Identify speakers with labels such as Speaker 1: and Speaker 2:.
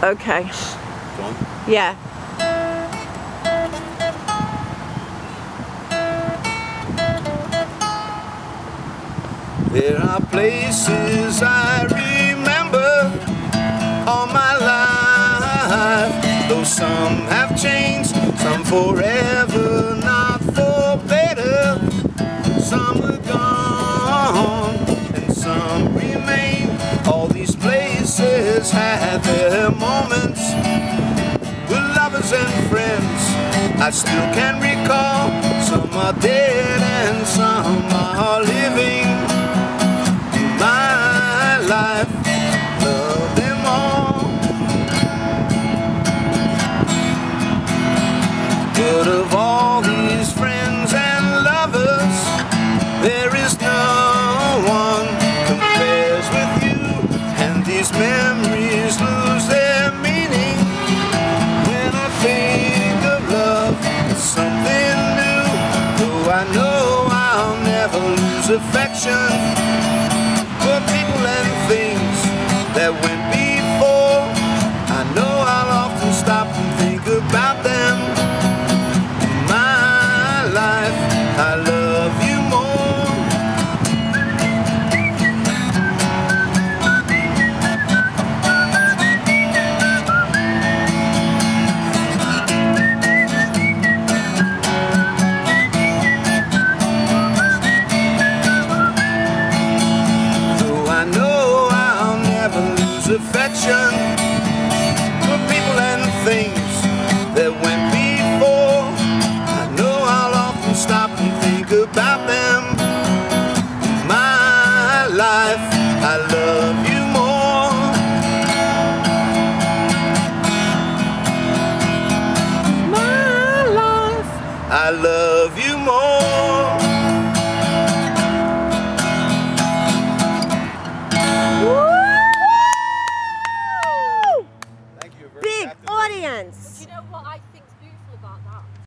Speaker 1: Okay.
Speaker 2: Go.
Speaker 1: Yeah.
Speaker 2: There are places I remember all my life. Though some have changed, some forever, not for better. Some are gone and some remain. All these places have their moments with lovers and friends. I still can recall some are dead and some are living my life. Love them all. But of all these friends and lovers, there is no one compares with you. And these memories affection for people and things that went affection for people and things that went before. I know I'll often stop and think about them. My life, I love you more. My life, I love
Speaker 1: audience.
Speaker 3: You know what I think?